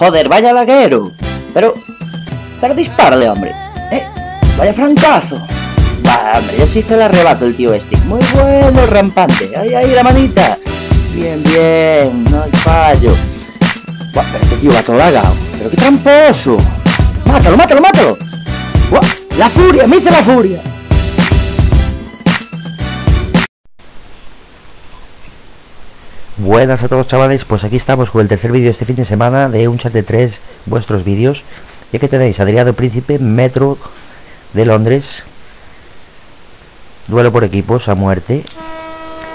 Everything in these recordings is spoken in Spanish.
Joder, vaya laguero. Pero... Pero dispárale, hombre. ¿Eh? Vaya francazo. Va, hombre, ya se hizo el arrebato el tío este. Muy bueno, rampante. Ahí, ahí, la manita. Bien, bien. No hay fallo. Pero este tío va todo lagado. Pero qué tramposo. Mátalo, mátalo, mátalo. Buah, la furia, me hice la furia. Buenas a todos chavales, pues aquí estamos con el tercer vídeo de este fin de semana de un chat de tres vuestros vídeos. Ya que tenéis Adriano Príncipe, Metro de Londres. Duelo por equipos a muerte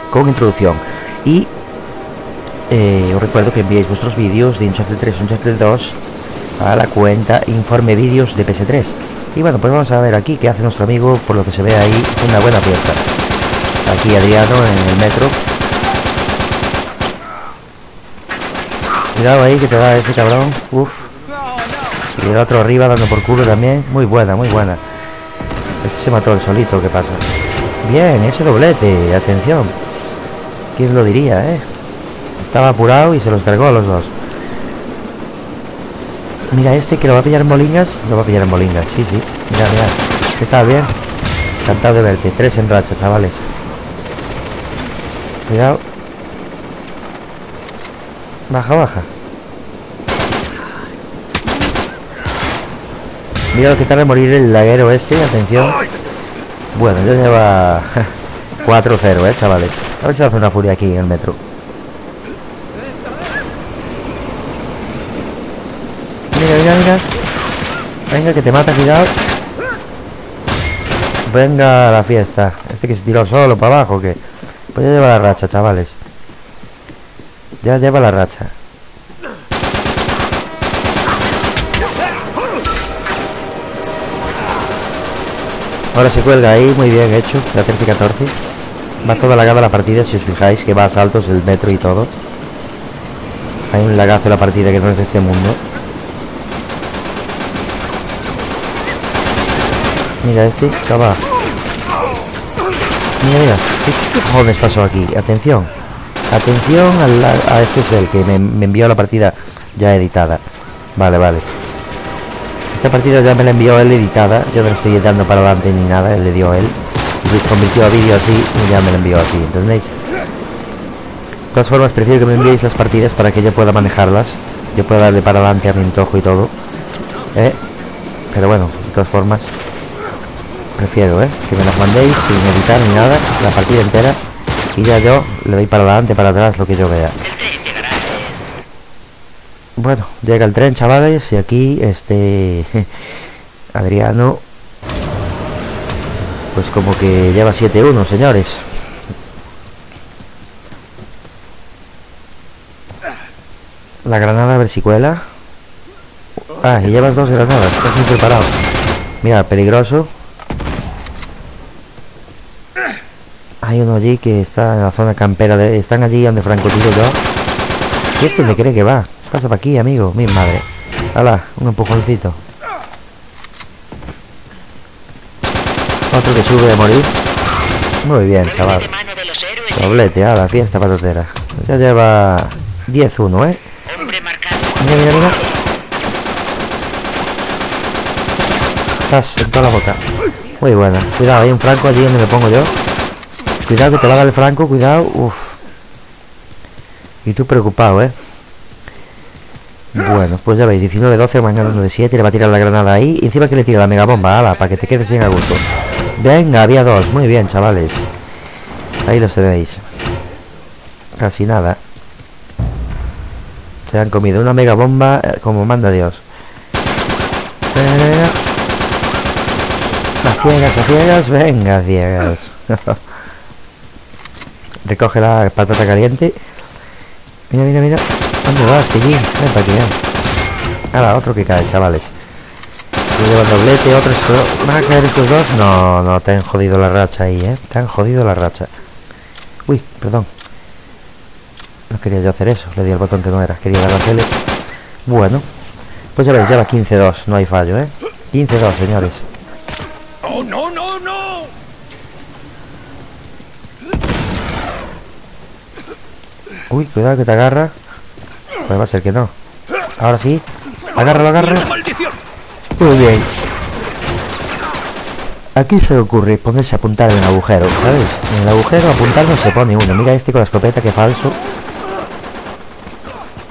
Con introducción. Y eh, os recuerdo que enviéis vuestros vídeos de Uncharted 3, Uncharted 2 A la cuenta Informe Vídeos de PS3 Y bueno, pues vamos a ver aquí qué hace nuestro amigo Por lo que se ve ahí, una buena fiesta Aquí Adriano en el metro Cuidado ahí que te da ese cabrón. Uf. Y el otro arriba dando por culo también. Muy buena, muy buena. Ese se mató el solito, ¿qué pasa? Bien, ese doblete. Atención. ¿Quién lo diría, eh? Estaba apurado y se los cargó a los dos. Mira, este que lo va a pillar en bolingas. Lo va a pillar en bolingas, sí, sí. Mira, mira. ¿Qué tal? Bien. Encantado de verte. Tres en racha, chavales. Cuidado. Baja, baja. Mira lo que tarda en morir el laguero este, atención. Bueno, ya lleva 4-0, eh, chavales. A ver si hace una furia aquí en el metro. Mira, mira, mira. Venga, que te mata, cuidado. Venga a la fiesta. Este que se tiró solo para abajo, que. Pues ya lleva la racha, chavales. Ya lleva la racha. Ahora se cuelga ahí, muy bien hecho, la 13 14. Va toda lagada la partida, si os fijáis que va a saltos el metro y todo. Hay un lagazo la partida que no es de este mundo. Mira este, chaval. Mira, mira, ¿qué, qué cojones pasó aquí? Atención. Atención a, este es el que me, envió la partida ya editada. Vale, vale. Esta partida ya me la envió él editada. Yo no estoy dando para adelante ni nada. Él le dio él. Y convirtió a vídeo así y ya me la envió así. ¿Entendéis? De todas formas, prefiero que me enviéis las partidas para que yo pueda manejarlas. Yo pueda darle para adelante a mi antojo y todo. ¿Eh? Pero bueno, de todas formas, prefiero, ¿eh? Que me las mandéis sin editar ni nada. La partida entera y ya yo le doy para adelante, para atrás, lo que yo vea. Bueno, llega el tren, chavales, y aquí este Adriano pues como que lleva 7-1, señores. La granada a ver si cuela. Ah, y llevas dos granadas, estás muy preparado. Mira, peligroso. Hay uno allí que está en la zona campera de... Están allí donde Franco tiro yo. ¿Y este me cree que va? Pasa para aquí, amigo. Mi madre. Hala, un empujoncito. Otro que sube a morir. Muy bien, chaval. Doblete, a la fiesta patotera. Ya lleva 10-1, ¿eh? Mira, mira, mira. Estás en toda la boca. Muy buena. Cuidado, hay un franco allí donde me pongo yo. Cuidado que te va a el franco, cuidado. Uf. Y tú preocupado, ¿eh? Bueno, pues ya veis, 19-12, mañana 1 de 7, le va a tirar la granada ahí. Y encima que le tira la megabomba, ala, para que te quedes bien a gusto. Venga, había dos, muy bien, chavales. Ahí los tenéis. Casi nada. Se han comido una megabomba eh, como manda Dios. A ciegas, a ciegas, venga, ciegas. Recoge la patata caliente. Mira, mira, mira. ¿Dónde vas, Pillín? Ven para aquí, ven. Ahora, otro que cae, chavales. Yo llevo el doblete, otro... ¿Van a caer estos dos? No, no, te han jodido la racha ahí, ¿eh? Te han jodido la racha. Uy, perdón. No quería yo hacer eso. Le di el botón que no era. Quería dar la tele. Bueno. Pues ya veis, lleva 15-2. No hay fallo, ¿eh? 15-2, señores. ¡Oh, no! Uy, cuidado que te agarra. Pues va a ser que no. Ahora sí. Agárralo, agárralo. Muy bien. Aquí se le ocurre ponerse a apuntar en el agujero, ¿sabes? En el agujero apuntar no se pone uno. Mira este con la escopeta, que falso.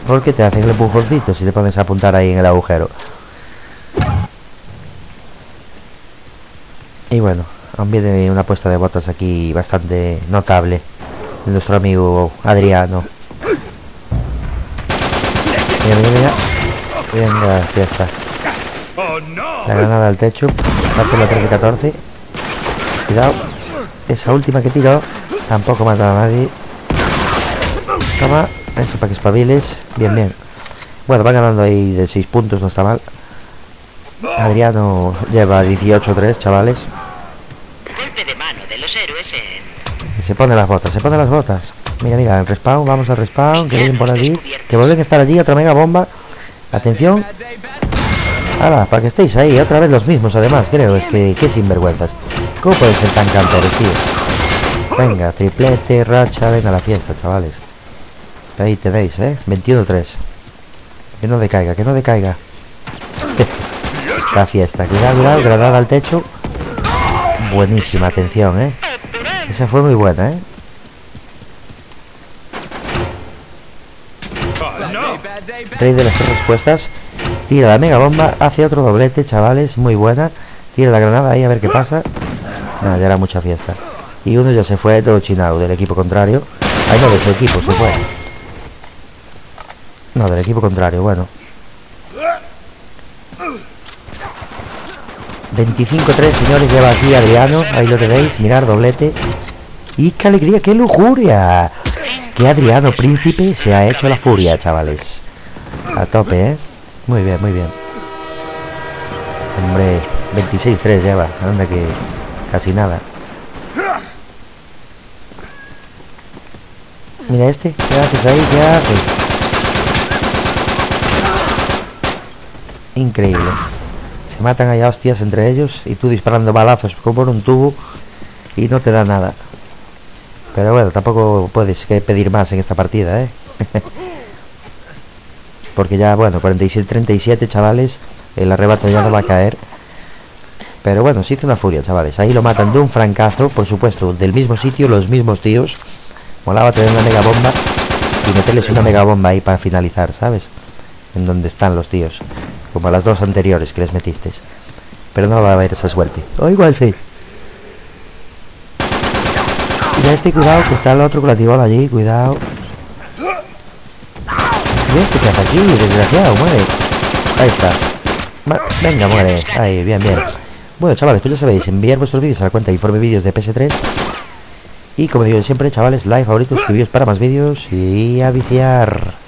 Porque te hacen el empujoncito si te pones a apuntar ahí en el agujero. Y bueno, aún viene una puesta de botas aquí bastante notable. Nuestro amigo Adriano. Mira, mira, mira. Venga, fiesta. ¡Oh, no! La granada al techo. Va a ser la 13 14. Cuidado. Esa última que tiró. Tampoco mata a nadie. Toma. Eso para que espabiles. Bien, bien. Bueno, va ganando ahí de 6 puntos, no está mal. Adriano lleva 18-3, chavales. Golpe de mano de los héroes en... Se pone las botas, se pone las botas. Mira, mira, el respawn, vamos al respawn, que vienen por allí. Que vuelven a estar allí, otra mega bomba. Atención. Hala, para que estéis ahí, otra vez los mismos además, creo, es que qué sinvergüenzas. ¿Cómo pueden ser tan camperos, tío? Venga, triplete, racha, venga a la fiesta, chavales. Ahí tenéis, ¿eh? 21-3. Que no decaiga, que no decaiga. la fiesta, cuidado, cuidado, granada al techo. Buenísima, atención, ¿eh? Esa fue muy buena, ¿eh? Rey de las tres respuestas. Tira la mega bomba, hace otro doblete, chavales, muy buena. Tira la granada ahí a ver qué pasa. No, ya era mucha fiesta. Y uno ya se fue todo chinado del equipo contrario. Ay, no, de su equipo se fue. No, del equipo contrario, bueno. 25-3, señores, lleva aquí Adriano. Ahí lo tenéis, mirar, doblete. ¡Y qué alegría, qué lujuria! Que Adriano Príncipe se ha hecho la furia, chavales. A tope, ¿eh? Muy bien, muy bien. Hombre, 26-3 lleva. Anda que casi nada. Mira este, ¿qué haces ahí? ¿Qué haces? Increíble. Se matan allá hostias entre ellos y tú disparando balazos como por un tubo y no te da nada. Pero bueno, tampoco puedes pedir más en esta partida, ¿eh? Porque ya, bueno, 47-37, chavales. El arrebato ya no va a caer. Pero bueno, se hizo una furia, chavales. Ahí lo matan de un francazo, por supuesto, del mismo sitio, los mismos tíos. Molaba tener una mega bomba y meterles una mega bomba ahí para finalizar, ¿sabes? En donde están los tíos. Como las dos anteriores que les metisteis. Pero no va a haber esa suerte. O igual sí. Mira este, cuidado, que está el otro con la tibola allí, cuidado. Mira este que hace aquí, desgraciado, muere. Ahí está. Venga, muere. Ahí, bien, bien. Bueno, chavales, pues ya sabéis, enviar vuestros vídeos a la cuenta de Informe Vídeos de PS3. Y como digo siempre, chavales, like, favoritos, suscribiros para más vídeos y a viciar.